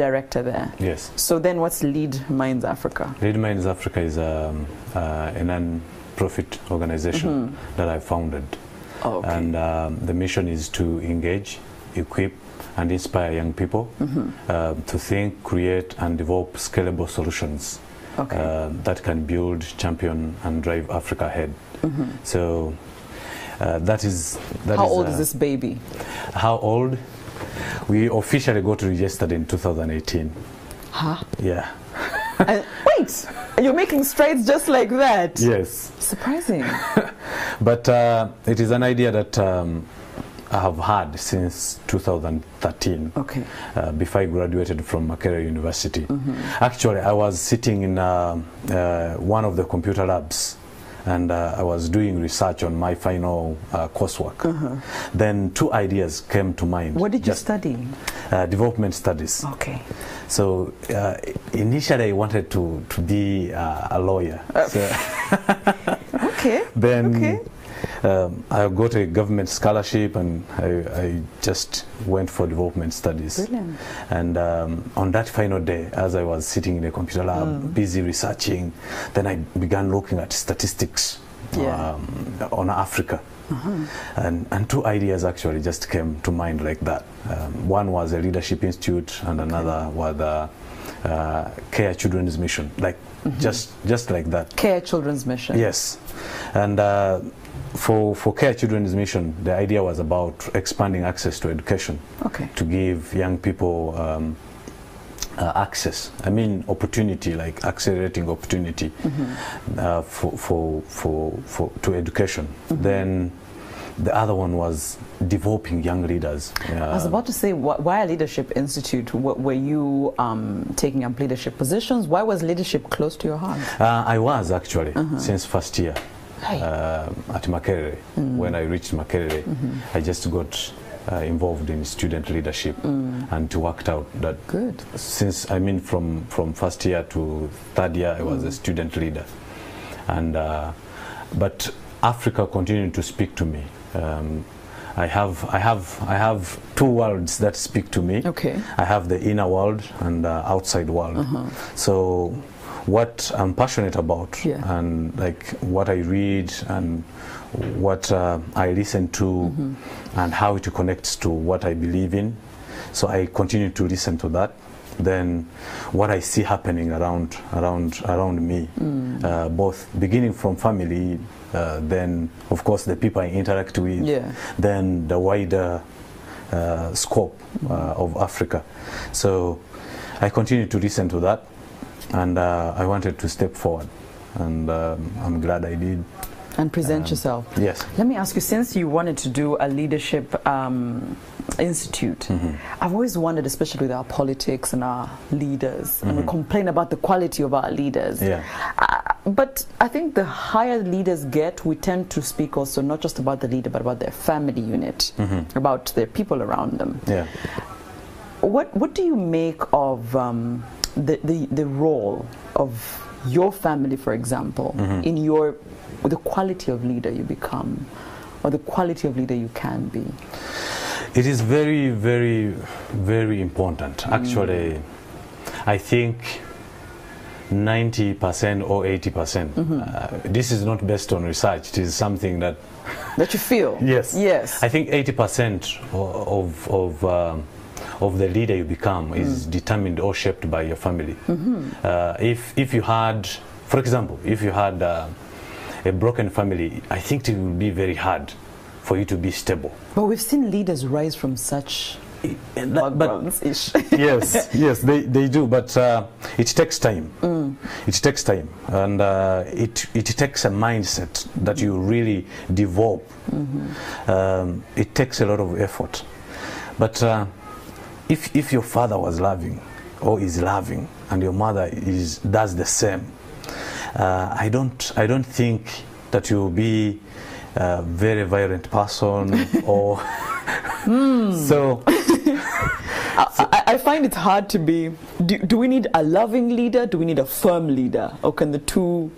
director there. Yes. So then what's Lead Minds Africa? Lead Minds Africa is um, uh, a non-profit organization that I founded. Oh, okay. And um, the mission is to engage, equip, and inspire young people uh, to think, create, and develop scalable solutions Okay. uh, that can build, champion, and drive Africa ahead. So uh, that is that How old uh, is this baby? How old? We officially got registered in 2018. Huh? Yeah. and, wait! You're making strides just like that? Yes. Surprising. But uh, it is an idea that um, I have had since 2013. Okay. Uh, before I graduated from Makerere University. Mm -hmm. Actually, I was sitting in uh, uh, one of the computer labs and uh, I was doing research on my final uh, coursework. Then two ideas came to mind. What did you study? Uh, development studies. Okay. So uh, initially I wanted to, to be uh, a lawyer. So Okay. then Okay. Um, I got a government scholarship and I, I just went for development studies. Brilliant. And um, on that final day, as I was sitting in a computer lab, Mm. busy researching, then I began looking at statistics Yeah. Um, on Africa. And, and two ideas actually just came to mind like that. Um, one was a leadership institute, and another was the uh, Care Children's Mission, like Mm-hmm. just just like that. Care Children's Mission. Yes, and uh, for for Care Children's Mission, the idea was about expanding access to education Okay. to give young people um, uh, access. I mean, opportunity, like accelerating opportunity uh, for, for, for, for to education. Then the other one was developing young leaders. I was Uh, about to say, wh- why a leadership institute? Were you um, taking up leadership positions? Why was leadership close to your heart? uh, I was actually since first year. Uh, at Makerere. When I reached Makerere, I just got uh, involved in student leadership and to worked out that Good. since I mean from from first year to third year I was a student leader, and uh, but Africa continued to speak to me. Um, I have I have I have two worlds that speak to me. Okay. I have the inner world and the outside world. So what I'm passionate about Yeah. and like what I read and what uh, I listen to and how it connects to what I believe in. So I continue to listen to that. Then what I see happening around around around me, uh, both beginning from family, uh, then of course the people I interact with, Yeah. then the wider uh, scope uh, of Africa. So I continue to listen to that, and uh, I wanted to step forward, and um, I'm glad I did. And present Um, yourself. Yes. Let me ask you, since you wanted to do a leadership um, institute, Mm-hmm. I've always wondered, especially with our politics and our leaders, and we Mm-hmm. complain about the quality of our leaders. Yeah. Uh, but I think the higher leaders get, we tend to speak also not just about the leader, but about their family unit, about their people around them. Yeah. What What do you make of um, the, the the role of your family, for example, in your the quality of leader you become, or the quality of leader you can be? It is very, very, very important. Actually, I think 90% or 80%. Mm-hmm. Uh, this is not based on research. It is something that That you feel. Yes. Yes. I think 80% of of um, of the leader you become is determined or shaped by your family. Uh, if if you had, for example, if you had uh, a broken family, I think it would be very hard for you to be stable. but we've seen leaders rise from such And that- but backgrounds. ish. yes, yes, they, they do, but uh, it takes time. It takes time, and uh, it it takes a mindset that you really develop. Um, it takes a lot of effort, but uh, if if your father was loving or is loving, and your mother is does the same, uh, I don't I don't think that you'll be a very violent person or so. I, I find it hard to be. Do, do we need a loving leader? Do we need a firm leader? Or can the two.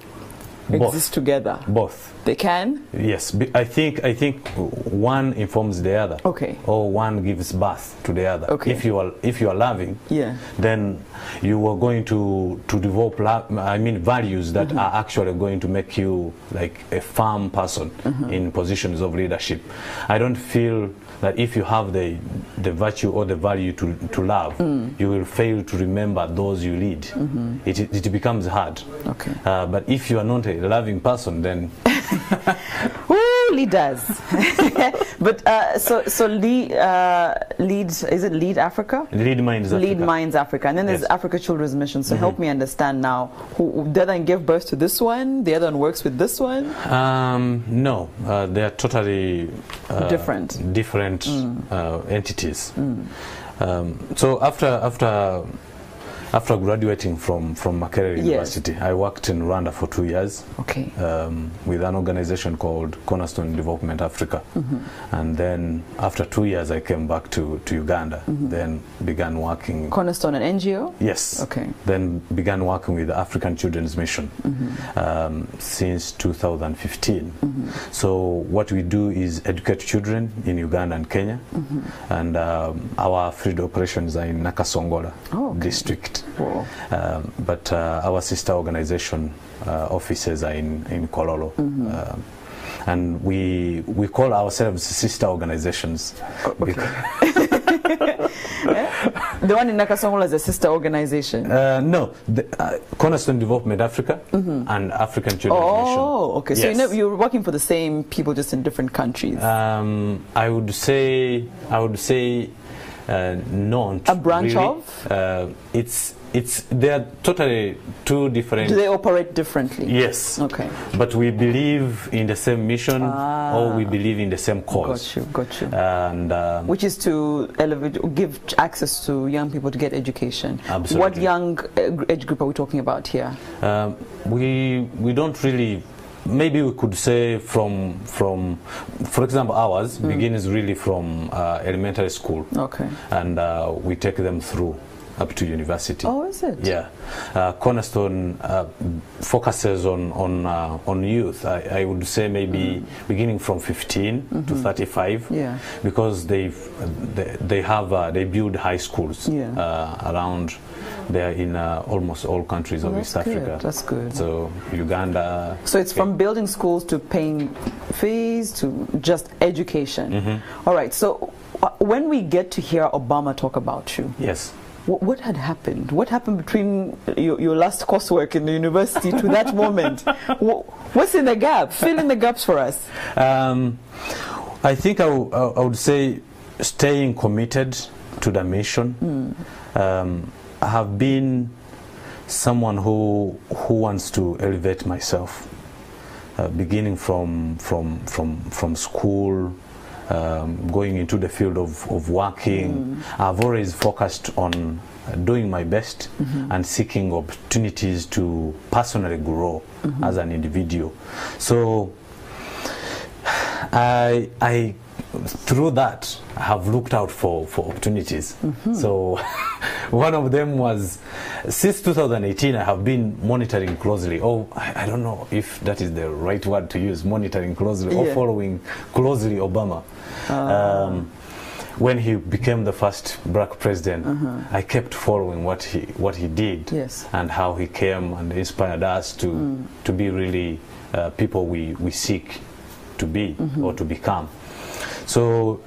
Exist together? Both. They can? Yes, I think I think one informs the other. Okay. Or one gives birth to the other. Okay. If you are if you are loving, Yeah. then you are going to to develop love, I mean values that mm-hmm. are actually going to make you like a firm person mm-hmm. in positions of leadership. I don't feel that if you have the the virtue or the value to to love, mm. you will fail to remember those you lead. Mm -hmm. It it becomes hard. Okay. Uh, but if you are not a loving person, then Ooh, leaders. but uh, so so lead uh, lead is it lead Africa? lead minds. Lead Africa. Minds Africa, and then there's Yes. Africa Children's Mission. So help me understand now. Who the other one gave birth to this one? The other one works with this one. Um, no, uh, they are totally uh, Different. different uh, entities. Um, so after after after graduating from from Makerere Yes. University, I worked in Rwanda for two years Okay. um, with an organization called Cornerstone Development Africa, and then after two years, I came back to to Uganda. Then began working. Cornerstone, an NGO. Yes. Okay. Then began working with the African Children's Mission Mm-hmm. um, since 2015. So what we do is educate children in Uganda and Kenya, Mm-hmm. and um, our field operations are in Nakasongola Oh, okay. district. Whoa. Um, but uh, our sister organization uh, offices are in, in Kololo. Mm-hmm. Um, and we we call ourselves sister organizations. Bec- The one in Nakasongola is a sister organization. Uh, no, the, uh, Cornerstone Development Africa and African Children's Mission. Oh, okay. So you know, you're working for the same people, just in different countries. Um, I would say I would say not A branch really. of? Uh, it's it's they are totally two different. Do they operate differently? yes. Okay. But we believe in the same mission, Ah. or we believe in the same cause. Got you. Got you. And um, Which is to elevate, give access to young people to get education. Absolutely. What young uh, age group are we talking about here? Um, we we don't really. Maybe we could say from from, for example, ours Mm. begins really from uh, elementary school, Okay. and uh, we take them through up to university. Oh, is it? Yeah, uh, Cornerstone uh, focuses on on uh, on youth. I, I would say maybe mm. beginning from 15 -hmm. to 35. Mm. Yeah. because they've they, they have uh, they build high schools Yeah. uh, around there in uh, almost all countries of East good. Africa. That's good. So Uganda. So it's from building schools to paying fees to just education. Mm-hmm. All right. So uh, when we get to hear Obama talk about you, Yes. what, what had happened? What happened between your, your last coursework in the university to that moment? Wh- What's in the gap? Fill in the gaps for us. Um, I think I, w- I would say staying committed to the mission. Um, I have been someone who who wants to elevate myself, uh, beginning from from from from school. Um, going into the field of, of working, I've always focused on doing my best and seeking opportunities to personally grow as an individual. So I, I, through that, I have looked out for, for opportunities. Mm-hmm. So, one of them was since 2018, I have been monitoring closely. Oh, I, I don't know if that is the right word to use, monitoring closely or following closely Obama. Ah. Um, when he became the first black president, uh-huh. I kept following what he what he did Yes. and how he came and inspired us to mm. to be really uh, people we, we seek to be mm-hmm. or to become. So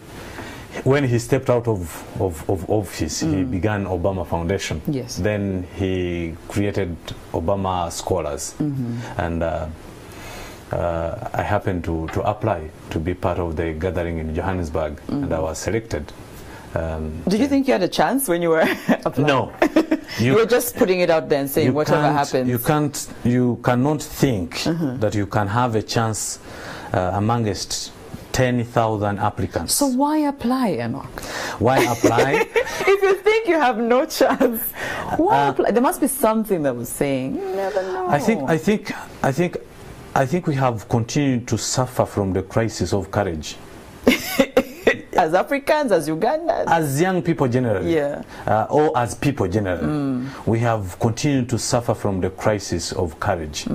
when he stepped out of, of, of office, he began Obama Foundation. Yes. Then he created Obama Scholars, and uh, uh, I happened to, to apply to be part of the gathering in Johannesburg, and I was selected. Um, Did you think you had a chance when you were applying? no, You were just putting it out there and saying whatever happens. You can't. You cannot think that you can have a chance uh, amongst ten thousand applicants. so why apply, Enock? Why apply? if you think you have no chance, why Uh, apply? There must be something that was saying, you never know. I think. I think. I think. I think we have continued to suffer from the crisis of courage. as Africans, as Ugandans? as young people generally, Yeah. uh, or as people generally, we have continued to suffer from the crisis of courage.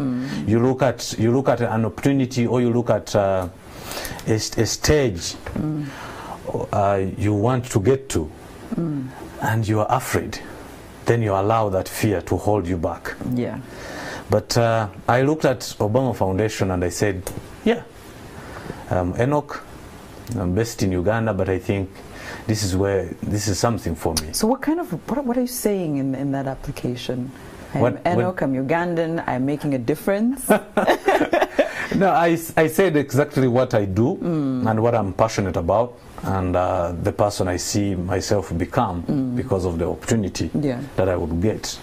You look at you look at an opportunity, or you look at uh, a, a stage uh, you want to get to, and you are afraid. Then you allow that fear to hold you back. yeah. But uh, I looked at Obama Foundation and I said, yeah, um, Enock, I'm based in Uganda, but I think this is where this is something for me. So what kind of what, what are you saying in, in that application? I'm What- what- Enock, I'm Ugandan, I'm making a difference. No, I, I said exactly what I do and what I'm passionate about, and uh, the person I see myself become because of the opportunity Yeah. that I would get.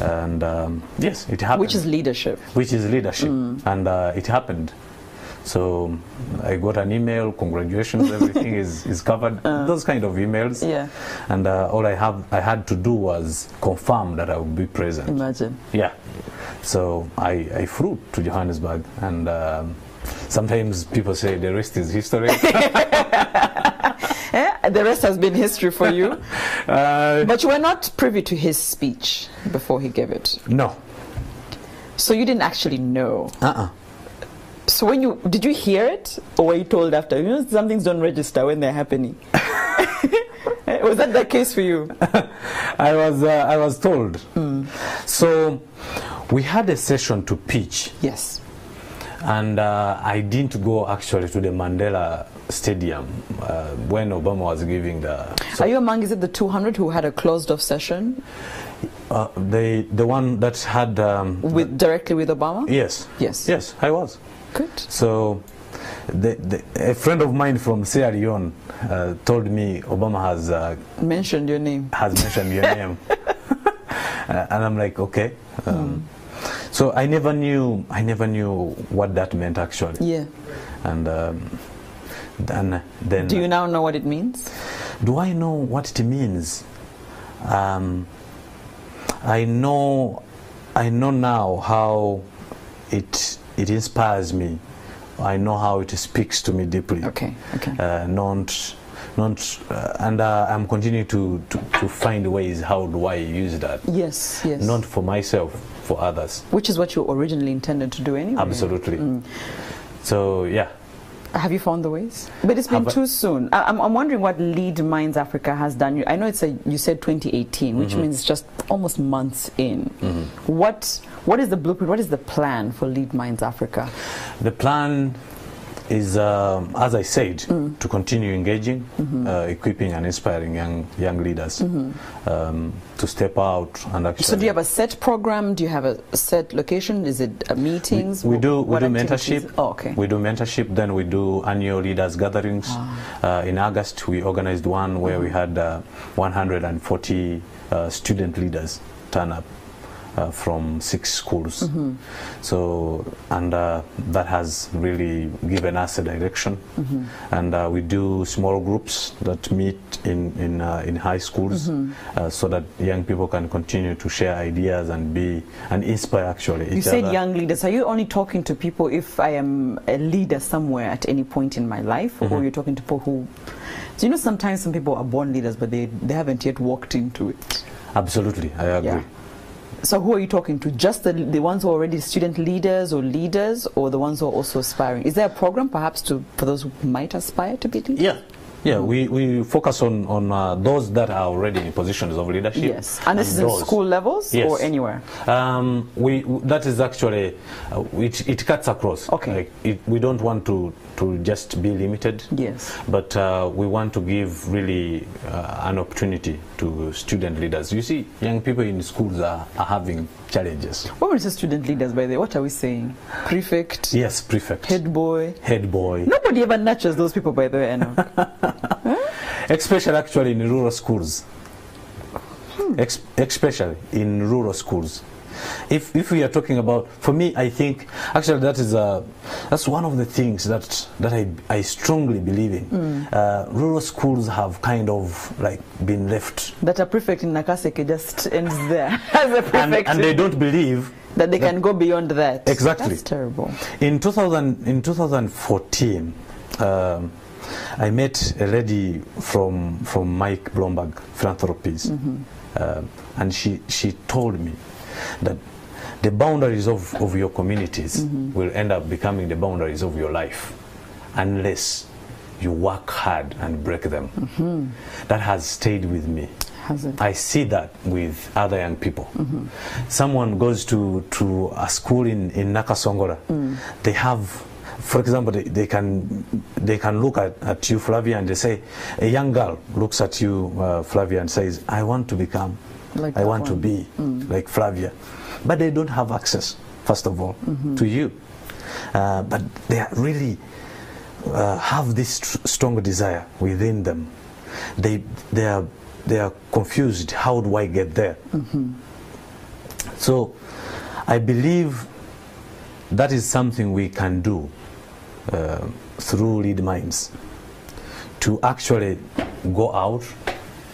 And um, yes, it happened. Which is leadership. which is leadership, and uh, it happened. So I got an email, congratulations, everything is, is covered. Those kind of emails. Yeah. And uh, all I have I had to do was confirm that I would be present. Imagine. Yeah. So I, I flew to Johannesburg, and um, sometimes people say the rest is history. Eh? The rest has been history for you. uh, but you were not privy to his speech before he gave it. no. So you didn't actually know. Uh-uh. So when you did you hear it or were you told after? You know some things don't register when they're happening. Was that the case for you? I was uh, I was told. So we had a session to pitch. Yes. and uh, I didn't go actually to the Mandela Stadium uh, when Obama was giving the Are you among is it the 200 who had a closed off session uh, the the one that had um, with directly with Obama? yes Yes. yes I was Good. so the, the, a friend of mine from Sierra Leone uh, told me Obama has uh, Mentioned your name. has mentioned your name uh, and I'm like okay um, so I never knew I never knew what that meant actually Yeah. and um, then then Do you now know what it means? Do I know what it means? Um, I know, I know now how it it inspires me. I know how it speaks to me deeply. Okay. Okay. Uh, not, not, uh, and uh, I'm continuing to, to to find ways. How do I use that? yes. Yes. Not for myself, for others. Which is what you originally intended to do anyway. Absolutely. Mm. So yeah. Have you found the ways? But it's been Have I- too soon. I, I'm, I'm wondering what Lead Minds Africa has done. I know it's a, you said 2018, which mm-hmm. means it's just almost months in. Mm-hmm. What What is the blueprint? What is the plan for Lead Minds Africa? The plan is, um, as I said, to continue engaging, uh, equipping, and inspiring young young leaders um, to step out and actually. So, do you have a set program? Do you have a set location? Is it uh, meetings? we do we What do mentorship. Oh, okay. We do mentorship. Then we do annual leaders gatherings. Ah. Uh, in August, we organized one where we had uh, 140 uh, student leaders turn up. Uh, from six schools, Mm-hmm. so and uh, that has really given us a direction. Mm-hmm. And uh, we do small groups that meet in in uh, in high schools, Mm-hmm. uh, so that young people can continue to share ideas and be and inspire actually You said other. young leaders. Are you only talking to people if I am a leader somewhere at any point in my life, or you're talking to people who? So you know, sometimes some people are born leaders, but they they haven't yet walked into it. Absolutely, I agree. Yeah. So who are you talking to? Just the the ones who are already student leaders or leaders, or the ones who are also aspiring? Is there a program perhaps to for those who might aspire to be leaders? Yeah. Yeah, we, we focus on, on uh, those that are already in positions of leadership. Yes, and this is in school levels Yes. or anywhere. Um, we that is actually uh, it, it cuts across. Okay. Like it, we don't want to to just be limited. Yes. But uh, we want to give really uh, an opportunity to student leaders. You see, young people in schools are, are having challenges. When we say student leaders, by the way, what are we saying? Prefect, Yes, prefect, head boy. head boy, Nobody ever nurtures those people, by the way. Enock. especially actually in rural schools. Hmm. Ex- especially in rural schools. If, if we are talking about, for me, I think actually that is uh, that's one of the things that that I, I strongly believe in. Hmm. Uh, rural schools have kind of like been left, that a prefect in Nakaseke just ends there as a and, prefect. and they don't believe that they can go beyond that. Exactly. That's terrible. In 2000, in 2014, um, I met a lady from from Mike Blomberg Philanthropies, mm -hmm. uh, and she she told me that the boundaries of, of your communities mm -hmm. will end up becoming the boundaries of your life unless you work hard and break them. Mm -hmm. That has stayed with me. Has it? I see that with other young people. Mm -hmm. Someone goes to, to a school in, in Nakasongola. They have, for example, they, they can they can look at, at you, Flavia, and they say, a young girl looks at you, uh, Flavia, and says, I want to become, Like I want to one." be like Flavia. But they don't have access, first of all, to you. Uh, but they are really uh, have this tr- strong desire within them. They they are they are confused. How do I get there? So, I believe that is something we can do uh, through Lead Minds to actually go out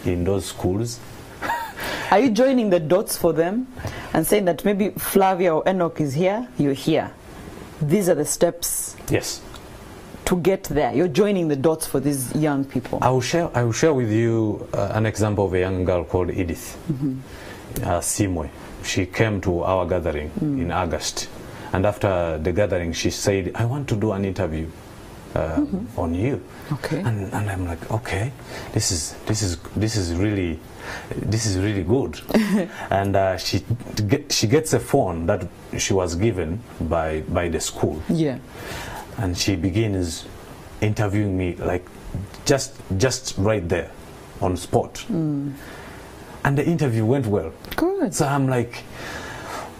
in those schools. Are you joining the dots for them and saying that maybe Flavia or Enock is here, you're here? These are the steps Yes. to get there. You're joining the dots for these young people. I will share. I will share with you uh, an example of a young girl called Edith uh, Simwe. She came to our gathering in August, and after the gathering, she said, "I want to do an interview uh, on you." Okay. And, and I'm like, "Okay, this is this is this is really." This is really good, and uh, she get, she gets a phone that she was given by by the school, Yeah. and she begins interviewing me like just just right there on spot and the interview went well Good. so i'm like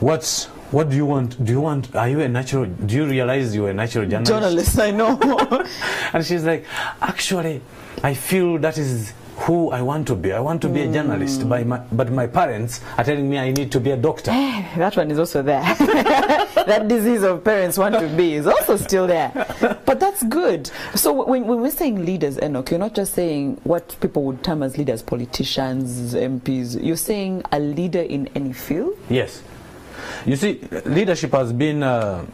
what's what do you want do you want are you a natural do you realize you're a natural journalist, Journalists, I know. and she's like actually i feel that is who i want to be i want to be a mm. journalist by my, but my parents are telling me i need to be a doctor eh, that one is also there. that disease of parents want to be is also still there. But that's good. So when, when we're saying leaders, Enock, you're not just saying what people would term as leaders, politicians, MPs. You're saying a leader in any field? Yes. You see, leadership has been uh,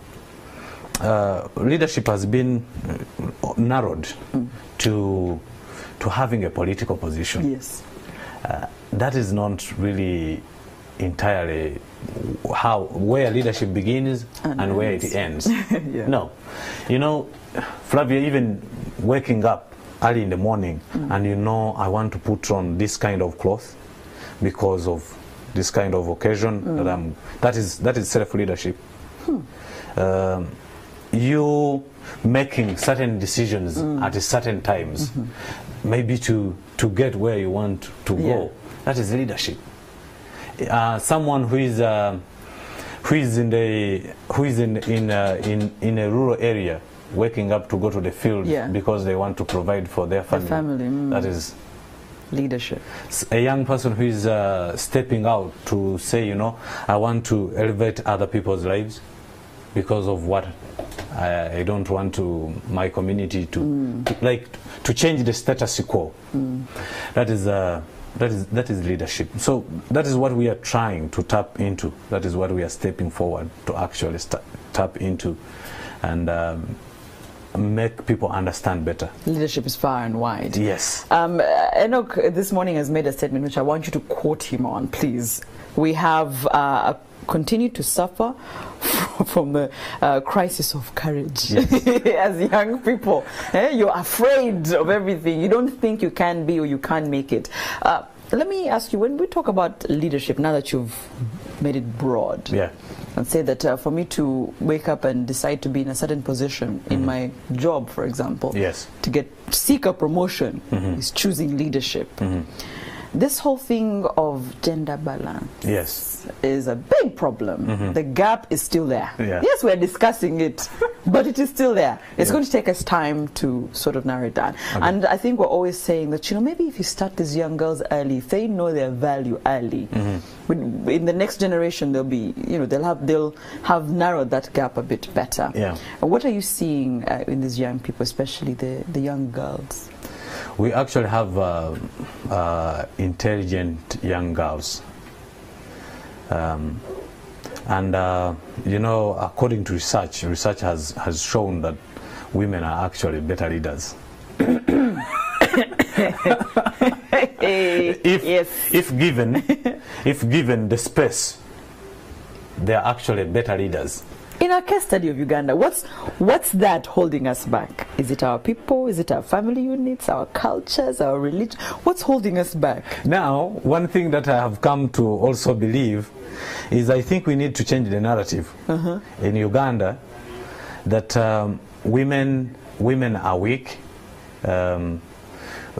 uh, leadership has been narrowed to to having a political position. Yes. Uh, that is not really entirely how where leadership begins And and, where it ends. Yeah. No, you know, Flavia, even waking up early in the morning and you know I want to put on this kind of cloth because of this kind of occasion that I'm. That is that is self leadership. Um, you making certain decisions at a certain times, maybe to to get where you want to Yeah. go. That is leadership. Uh, someone who is uh, who is in the who is in in uh, in in a rural area, waking up to go to the field Yeah. because they want to provide for their family. family, mm. That is Leadership. a young person who is uh, stepping out to say, you know, I want to elevate other people's lives because of what I, I don't want to my community to, to like to change the status quo. That is uh, that is that is leadership. So that is what we are trying to tap into. That is what we are stepping forward to actually tap into, and um, make people understand better. Leadership is far and wide. Yes. Um, uh, Enock this morning has made a statement which I want you to quote him on, please. We have uh, continued to suffer from the uh, crisis of courage as young people. eh, You're afraid of everything. You don't think you can be or you can't make it. Uh, let me ask you when we talk about leadership, now that you've made it broad, Yeah. And say that uh, for me to wake up and decide to be in a certain position in mm-hmm. my job, for example, Yes. to get seek a promotion mm-hmm. is choosing leadership. Mm-hmm. This whole thing of gender balance Yes. is a big problem. The gap is still there. Yeah. Yes, we're discussing it, but it is still there. It's going to take us time to sort of narrow it down. And I think we're always saying that, you know, maybe if you start these young girls early, if they know their value early, when- in the next generation they'll be, you know, they'll have they'll have narrowed that gap a bit better. Yeah. What are you seeing uh, in these young people, especially the, the young girls? We actually have uh, uh, intelligent young girls. Um, and, uh, you know, according to research, research has, has shown that women are actually better leaders. if yes. if given if given the space, they are actually better leaders. In our case study of Uganda, what's what's that holding us back? Is it our people? Is it our family units, our cultures, our religion? What's holding us back? Now, one thing that I have come to also believe is I think we need to change the narrative in Uganda that um, women women are weak. Um,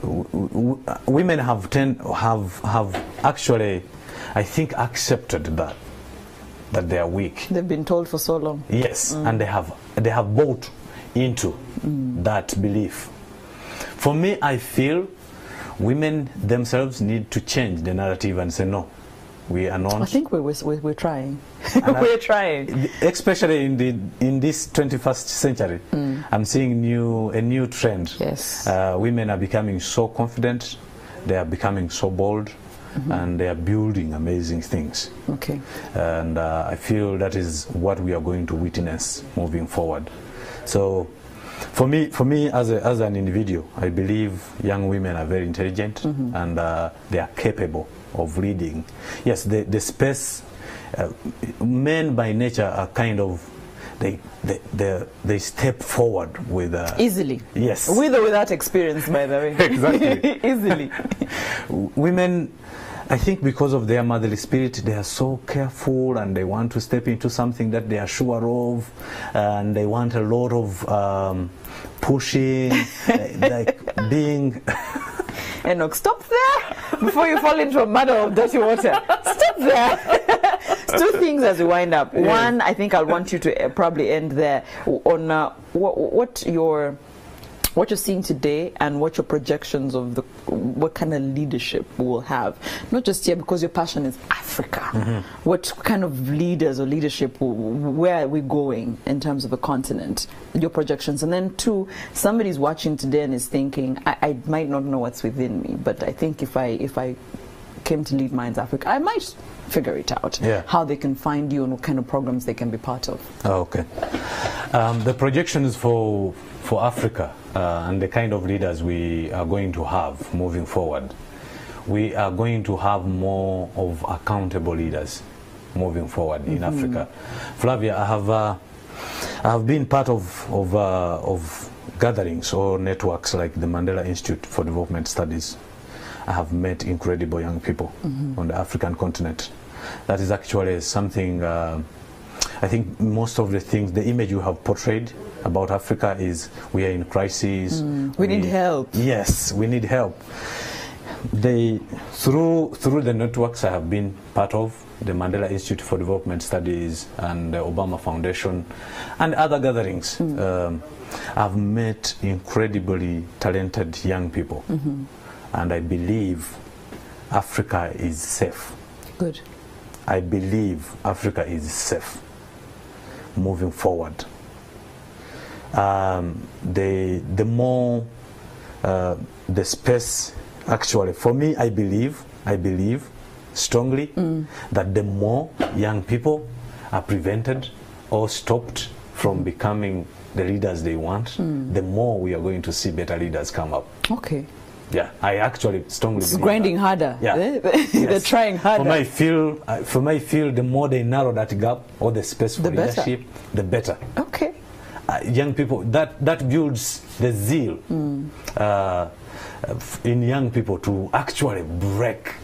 w- w- women have tend, have have actually, I think, accepted that that they are weak. They've been told for so long. Yes, mm. and they have they have bought into mm. that belief. For me, I feel women themselves need to change the narrative and say no, we are not. I think we're, we're, we're trying. We're trying. especially in the in this 21st century. Mm. I'm seeing new a new trend. Yes. Uh, women are becoming so confident, they are becoming so bold, and they are building amazing things. Okay. and uh, I feel that is what we are going to witness moving forward. So, for me, for me as, a, as an individual, I believe young women are very intelligent and uh, they are capable of leading. Yes, the, the space, uh, men by nature are kind of they they they, they step forward with uh, Easily. yes With or without experience, by the way. Exactly. Easily. women i think because of their motherly spirit they are so careful and they want to step into something that they are sure of and they want a lot of um, pushing like being Enock, stop there before you fall into a muddle of dirty water. Stop there. Two things as we wind up. One, I think I'll want you to uh, probably end there on uh, what, what your what you're seeing today and what your projections of the what kind of leadership we will have. Not just here because your passion is africa. What kind of leaders or leadership where are we going in terms of the continent? Your projections. And then two somebody's watching today and is thinking I, I might not know what's within me but i think if i if i came to lead minds africa i might figure it out. Yeah. how they can find you and what kind of programs they can be part of. Oh, okay. Um, the projections for for Africa uh, and the kind of leaders we are going to have moving forward, we are going to have more of accountable leaders moving forward mm -hmm. in Africa. Flavia, I have uh, I have been part of of, uh, of gatherings or networks like the Mandela Institute for Development Studies. I have met incredible young people mm -hmm. on the African continent. That is actually something. I think most of the things, the image you have portrayed about Africa is we are in crisis. Mm. we need help. Yes, we need help. They through through the networks I have been part of, the Mandela Institute for Development Studies and the Obama Foundation, and other gatherings. Mm. Um, I've met incredibly talented young people, mm-hmm. and I believe Africa is safe. good I believe Africa is safe moving forward. Um, the, the more uh, the space, actually, for me, I believe, I believe strongly that the more young people are prevented or stopped from becoming the leaders they want, the more we are going to see better leaders come up. okay Yeah, I actually strongly it's believe grinding that. harder Yeah. they're trying harder For my feel, uh, for my feel, the more they narrow that gap or the space for The better. leadership, the better. okay Uh, young people, that that builds the zeal Hmm. uh, in young people to actually break.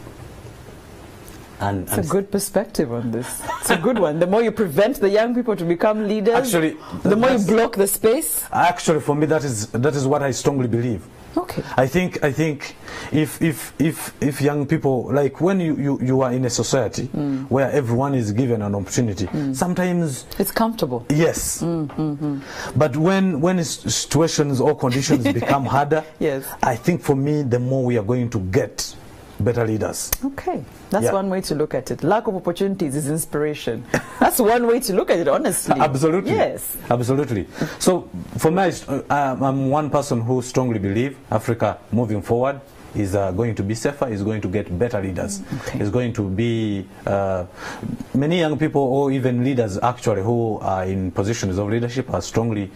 And, It's a good perspective on this. It's a good one. The more you prevent the young people to become leaders, Actually, the more you block the space. actually, for me, that is that is what I strongly believe. Okay. I think I think if if if if young people like when you you, you are in a society Hmm. where everyone is given an opportunity, sometimes It's comfortable. yes, Mm, but when when situations or conditions become harder, Yes. I think for me the more we are going to get better leaders. Okay. That's Yeah. one way to look at it. Lack of opportunities is inspiration. That's one way to look at it, honestly. Absolutely. Yes. Absolutely. So for me, I'm one person who strongly believe Africa moving forward is uh, going to be safer, is going to get better leaders, Okay. is going to be uh, many young people or even leaders actually who are in positions of leadership are strongly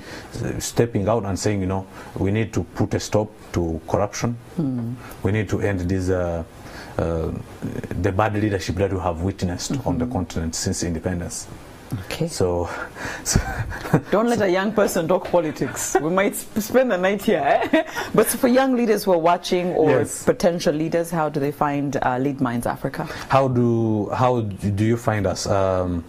uh, stepping out and saying, you know, we need to put a stop to corruption. We need to end this. Uh, uh, the bad leadership that we have witnessed on the continent since independence. Okay. So, so Don't let a young person talk politics. We might spend the night here. eh? But for young leaders who are watching or Yes. potential leaders, how do they find uh, Lead Minds Africa? how do how do you find us? Um,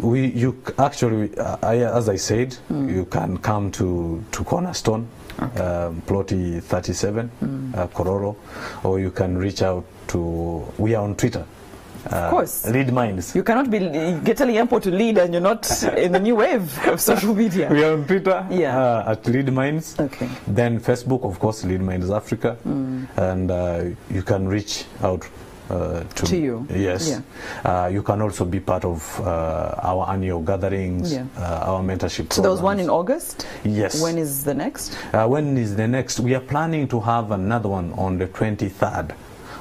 we you actually, uh, I, as I said, you can come to to Cornerstone, um, Plotty 37, uh, Kololo, or you can reach out to. We are on Twitter. Of course. Lead Minds. You cannot be get telling Empo to lead and you're not in the new wave of social media. we are on Twitter Yeah. uh, at Lead Minds. Okay. Then Facebook, of course, Lead Minds Africa, and uh, you can reach out uh, to, To you. Yes. Yeah. Uh, you can also be part of uh, our annual gatherings, Yeah. uh, our mentorship. So there was one in. August. Yes. When is the next? Uh, when is the next? We are planning to have another one on the 23rd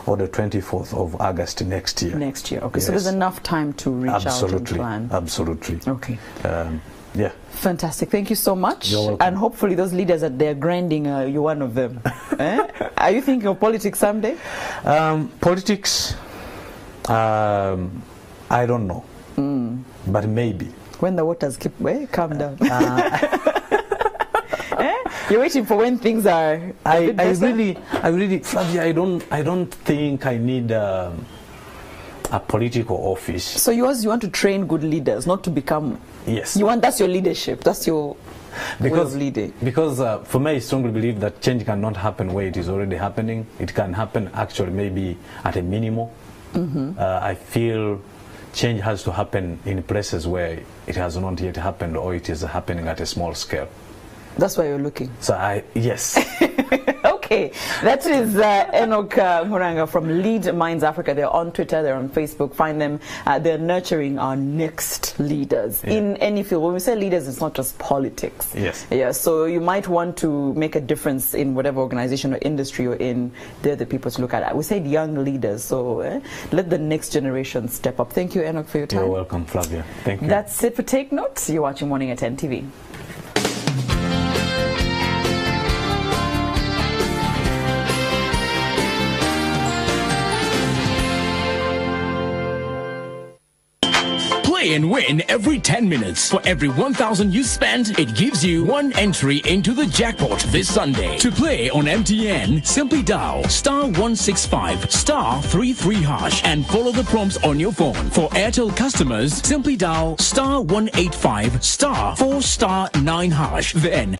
or the 24th of August next year. Next year. Okay. So there's enough time to reach out and Absolutely. plan. Absolutely. Okay. Um, yeah. Fantastic. Thank you so much. And hopefully those leaders that they're grinding, uh, you're one of them. eh? Are you thinking of politics someday? Um, politics, um, I don't know, Mm. but maybe. When the waters keep, eh, calm down. Uh? You're waiting for when things are. I, I really, I really, Flavia, I don't, I don't think I need um, a political office. So yours, you want to train good leaders, not to become. Yes, You want that's your leadership. That's your because of leading. because uh, for me, I strongly believe that change cannot happen where it is already happening. It can happen actually maybe at a minimum. Mm-hmm. Uh, I feel change has to happen in places where it has not yet happened or it is happening at a small scale. That's why you're looking. So I yes. okay, that is uh, Enock uh, Nkulanga from Lead Minds Africa. They're on Twitter, they're on Facebook. Find them. Uh, they're nurturing our next leaders Yeah. in any field. When we say leaders, it's not just politics. Yes. Yeah. So you might want to make a difference in whatever organization or industry you're in. They're the people to look at. We said young leaders, so eh, let the next generation step up. Thank you, Enock, for your time. You're welcome, Flavia. Thank you. That's it for Take Notes. You're watching Morning at NTV. And win every 10 minutes. For every 1,000 you spend, it gives you one entry into the jackpot this Sunday. To play on MTN, simply dial star 165 star 33 hash and follow the prompts on your phone. For Airtel customers, simply dial star 185 star 4 star 9 hash. Then